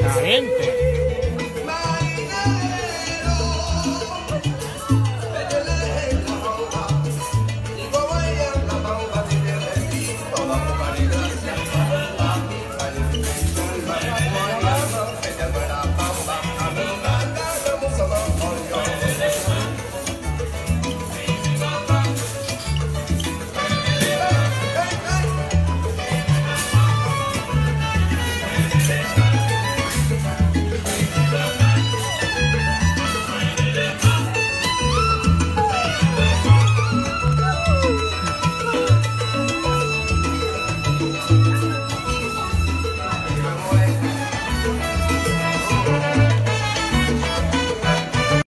Carente.